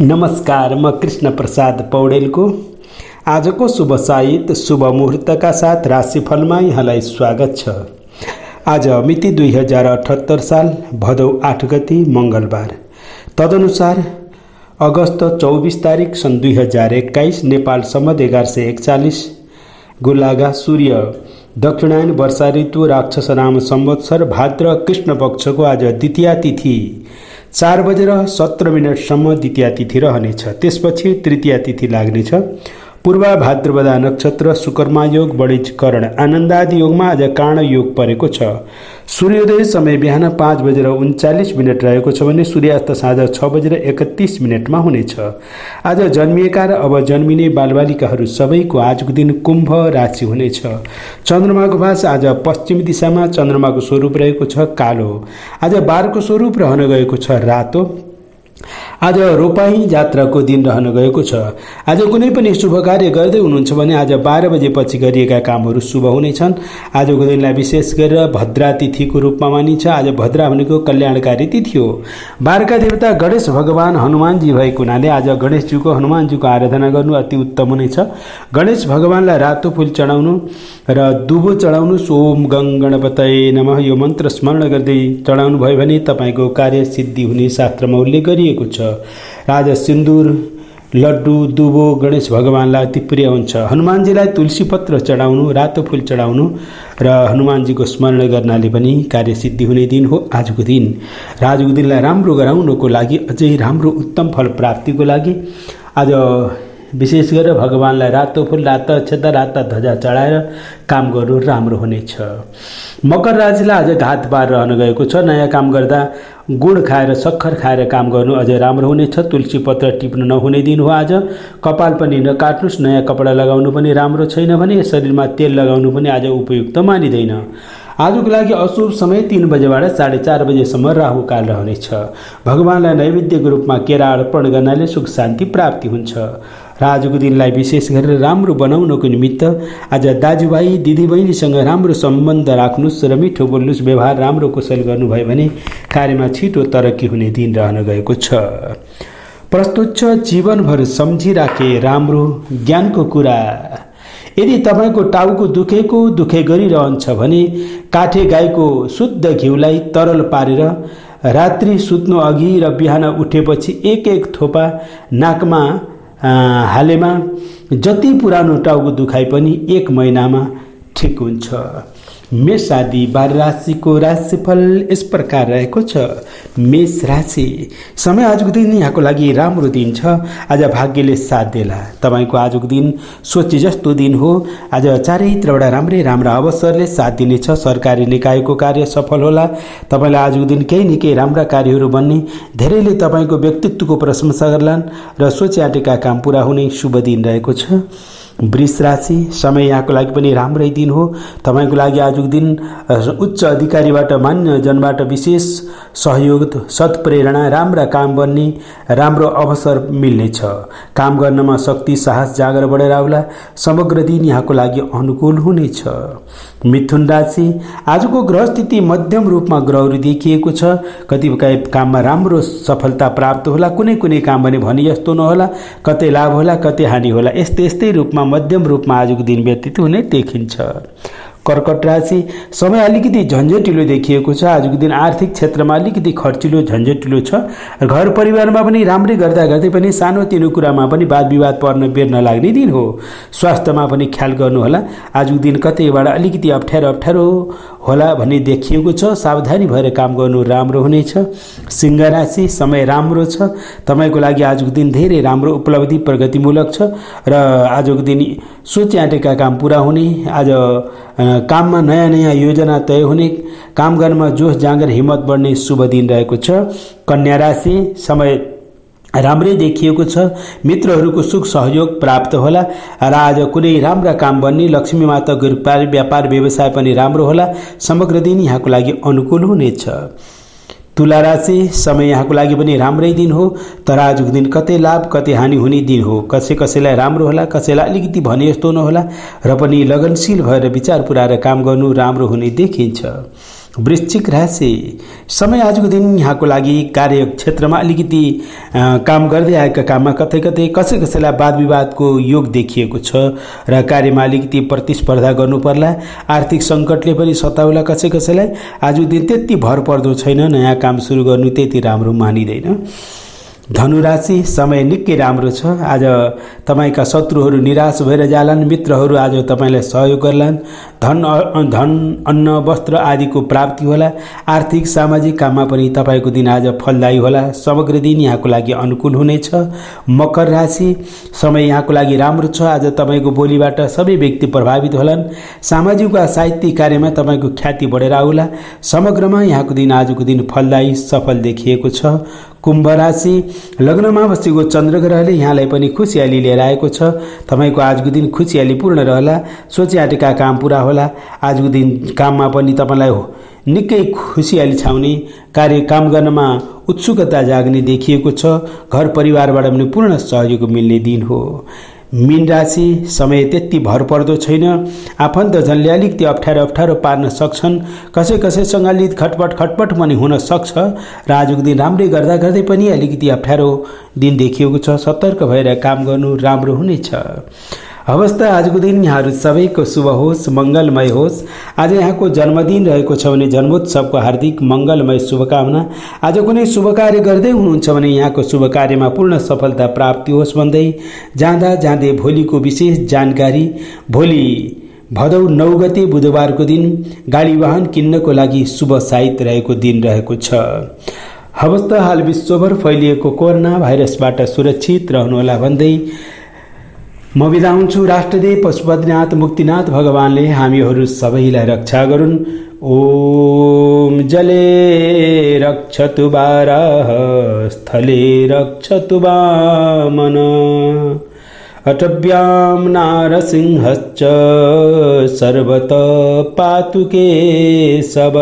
नमस्कार म कृष्ण प्रसाद पौडेलको। आजको शुभ साहित शुभ मुहुर्तका साथ राशिफलमा यहाँलाई स्वागत छ। आज मिति दुई हजार अठहत्तर साल भदौ आठ गति मङ्गलबार। तदनुसार अगस्त चौबिस तारिक सन् दुई हजार एक्काइस नेपालसम्म एघार सय एकचालिस। गुलागा सूर्य दक्षिणायन वर्षा ऋतु राक्षस राम संवत्सर भाद्र कृष्ण पक्षको आज द्वितीय तिथि। चार बजेर सत्र मिनटसम्म द्वितीय तिथि रहनेछ। त्यसपछि तृतीय तिथि लाग्नेछ। पूर्व भाद्रवदा नक्षत्र सुकर्मा योग बढिजकरण आनन्दादि योगमा आज काँड योग परेको छ। सूर्योदय समय बिहान पाँच बजेर उन्चालिस मिनट रहेको छ भने सूर्यास्त साँझ छ बजेर एकतिस मिनटमा हुनेछ। आज जन्मिएका र अब जन्मिने बालबालिकाहरू सबैको आजको दिन कुम्भ राशि हुनेछ। चन्द्रमाको भाष आज पश्चिम दिशामा चन्द्रमाको स्वरूप रहेको छ कालो। आज बारको स्वरूप रहन गएको छ रातो। आज रोपाई जात्राको दिन रहन गएको छ। आज कुनै पनि शुभ कार्य गर्दै हुनुहुन्छ भने आज बाह्र बजेपछि गरिएका कामहरू शुभ हुनेछन्। आजको दिनलाई विशेष गरेर भद्रा तिथिको रूपमा मानिन्छ। आज भद्रा भनेको कल्याणकारी तिथि हो। बाह्रका देवता गणेश भगवान हनुमानजी भएको हुनाले आज गणेशजीको हनुमानजीको आराधना गर्नु अति उत्तम हुनेछ। गणेश भगवानलाई रातो फुल चढाउनु र दुबो चढाउनु सोम गङ गणपतय नम यो मन्त्र स्मरण गर्दै चढाउनु भयो भने तपाईँको कार्य सिद्धि हुने शास्त्रमा उल्लेख गरिएको छ। राजा सिन्दुर लड्डु दुबो गणेश भगवान्लाई अति प्रिय हुन्छ। हनुमानजीलाई तुलसी पत्र चढाउनु रातो फुल चढाउनु र हनुमानजीको स्मरण गर्नाले पनि कार्यसिद्धि हुने दिन हो आजको दिन। र आजको दिनलाई राम्रो गराउनको लागि अझै राम्रो उत्तम फल प्राप्तिको लागि आज विशेष गरेर भगवान्लाई रातो फुल रातो अक्षता राता ध्वजा चढाएर काम गर्नु राम्रो हुनेछ। मकर राशिलाई आज घात बार रहन गएको छ। नयाँ काम गर्दा गुड खाएर सक्खर खाएर काम गर्नु अझै राम्रो हुनेछ। तुलसी पत्र टिप्नु नहुने दिन हो आज। कपाल पनि नकाट्नुहोस् नयाँ कपडा लगाउनु पनि राम्रो छैन भने शरीरमा तेल लगाउनु पनि आज उपयुक्त मानिँदैन। आजको लागि अशुभ समय तिन बजेबाट साढे चार बजेसम्म राहुकाल रहनेछ। भगवान्लाई नैवेद्यको रूपमा केरा अर्पण गर्नाले सुख शान्ति प्राप्ति हुन्छ। र आजको दिनलाई विशेष गरेर राम्रो बनाउनको निमित्त आज दाजुभाइ दिदीबहिनीसँग राम्रो सम्बन्ध राख्नुहोस् र मिठो बोल्नुहोस्। व्यवहार राम्रो कुशल गर्नुभयो भने कार्यमा छिटो तरक्की हुने दिन रहन गएको छ। प्रस्तुत छ जीवनभर सम्झिराखे राम्रो ज्ञानको कुरा। यदि तपाईँको टाउको दुखेको दुखे गरिरहन्छ भने काठे गाईको शुद्ध घिउलाई तरल पारेर रात्रि सुत्नु अघि र बिहान उठेपछि एक एक थोपा नाकमा हालेमा जति पुरानो टाउको दुखाइ पनि एक महिनामा ठिक हुन्छ मेष आदि बार राशिको राशिफल यस प्रकार रहेको छ। मेष राशि समय आजको दिन यहाँको लागि राम्रो दिन छ। आज भाग्यले साथ देला। तपाईँको आजको दिन सोचे जस्तो दिन हो। आज चारैतिरबाट राम्रै राम्रा अवसरले साथ दिनेछ सरकारी निकायको कार्य सफल होला। तपाईँलाई आजको दिन केही न केही राम्रा कार्यहरू बन्ने धेरैले तपाईँको व्यक्तित्वको प्रशंसा गर्लान् र सोचे आँटेका काम पुरा हुने शुभ दिन रहेको छ। वृष राशि समय यहाँको लागि पनि राम्रै दिन हो। तपाईँको लागि आजको दिन उच्च अधिकारीबाट मान्य जनबाट विशेष सहयोग सत्प्रेरणा राम्रा काम बन्ने राम्रो अवसर मिल्नेछ। काम गर्नमा शक्ति साहस जागर बढेर आउला। समग्र दिन यहाँको लागि अनुकूल हुनेछ। मिथुन राशि आजको ग्रह स्थिति मध्यम रूपमा ग्रहहरू देखिएको छ। कतिपय काममा राम्रो सफलता प्राप्त होला। कुनै कुनै काम भने भने जस्तो नहोला। कतै लाभ होला कतै हानि होला। यस्तै यस्तै रूपमा मध्यम रूपमा आजको दिन व्यतीत हुने देखिन्छ। कर्कट राशि। समय अलिकति झन्झटिलो देखिएको छ। आजको दिन आर्थिक क्षेत्रमा अलिकति खर्चिलो झन्झटिलो छ। घर परिवारमा पनि राम्रै गर्दा गर्दै पनि सानोतिनो कुरामा पनि वाद विवाद पर्न बेर नलाग्ने दिन हो। स्वास्थ्यमा पनि ख्याल गर्नुहोला। आजको दिन कतैबाट अलिकति अप्ठ्यारो अप्ठ्यारो होला भन्ने देखिएको छ। सावधानी भएर काम गर्नु राम्रो हुनेछ। सिंह राशि समय राम्रो छ। तपाईँको लागि आजको दिन धेरै राम्रो उपलब्धि प्रगतिमूलक छ। र आजको दिन सोचे आँटेका काम पुरा हुने। आज काममा नयाँ नयाँ योजना तय हुने काम गर्नमा जोस जाँगर हिम्मत बढ्ने शुभ दिन रहेको छ। कन्या राशि समय राम्रै देखिएको छ। मित्रहरूको सुख सहयोग प्राप्त होला। र आज कुनै राम्रा काम बन्ने लक्ष्मी माताको व्यापार व्यवसाय पनि राम्रो होला। समग्र दिन यहाँको लागि अनुकूल हुनेछ। तुला राशि समय यहाँको लागि पनि राम्रै दिन हो तर आजको दिन कतै लाभ कतै हानि हुने दिन हो। कसै कसैलाई राम्रो होला कसैलाई अलिकति भने जस्तो नहोला र पनि लगनशील भएर विचार पुऱ्याएर काम गर्नु राम्रो हुने देखिन्छ। वृश्चिक राशि समय आजको दिन यहाँको लागि कार्य क्षेत्रमा अलिकति काम गर्दै आएका काममा कतै कतै कसै कसैलाई वाद विवादको योग देखिएको छ र कार्यमा अलिकति प्रतिस्पर्धा गर्नु पर्ला। आर्थिक सङ्कटले पनि सताउला कसै कसैलाई। आजको दिन त्यति भर पर्दो छैन नयाँ काम सुरु गर्नु त्यति राम्रो मानिँदैन। धनुराशि समय निकै राम्रो छ। आज तपाईँका शत्रुहरू निराश भएर जालान्। मित्रहरू आज तपाईँलाई सहयोग गर्लान्। धन धन अन्न वस्त्र आदिको प्राप्ति होला। आर्थिक सामाजिक काममा पनि तपाईँको दिन आज फलदायी होला। समग्र दिन यहाँको लागि अनुकूल हुनेछ। मकर राशि समय यहाँको लागि राम्रो छ। आज तपाईँको बोलीबाट सबै व्यक्ति प्रभावित होलान्। सामाजिक वा साहित्यिक कार्यमा तपाईँको ख्याति बढेर आउला। समग्रमा यहाँको दिन आजको दिन फलदायी सफल देखिएको छ। कुम्भ राशि। लग्नमा बसेको चन्द्रग्रहले यहाँलाई पनि खुसियाली लिएर आएको छ। तपाईँको आजको दिन खुसियाली पूर्ण रहला। सोचे आँटेका काम पुरा होला। आजको दिन काममा पनि तपाईँलाई निकै खुसियाली छाउने कार्य काम गर्नमा उत्सुकता जाग्ने देखिएको छ। घर परिवारबाट पनि पूर्ण सहयोग मिल्ने दिन हो। मिन राशि समय त्यति भर पर्दो छैन आफन्तजनले अलिकति अप्ठ्यारो अप्ठ्यारो पार्न सक्छन्। कसै कसैसँग अलिक खटपट खटपट पनि हुन सक्छ। र आजको दिन राम्रै गर्दा गर्दै पनि अलिकति अप्ठ्यारो दिन देखिएको छ। सतर्क भएर काम गर्नु राम्रो हुनेछ। हवस् त आजको दिन यहाँहरू सबैको शुभ होस् मङ्गलमय होस्। आज यहाँको जन्मदिन रहेको छ भने जन्मोत्सवको हार्दिक मङ्गलमय शुभकामना। आज कुनै शुभ कार्य गर्दै हुनुहुन्छ भने यहाँको शुभ कार्यमा पूर्ण सफलता प्राप्ति होस् भन्दै जाँदा जाँदै भोलिको विशेष जानकारी। भोलि भदौ नौ गते बुधबारको दिन गाडी वाहन किन्नको लागि शुभ साहित रहेको दिन रहेको छ। हवस् त हाल विश्वभर फैलिएको कोरोना भाइरसबाट सुरक्षित रहनुहोला भन्दै म बिदा हुन्छु राष्ट्रदेव पशुपतिनाथ मुक्तिनाथ भगवान्ले हामीहरू सबैलाई रक्षा गरून्। ओम जले रक्षतु बारः स्थले रक्षतु वामन। अटव्यां नारसिंहश्च सर्वत पातु केशव।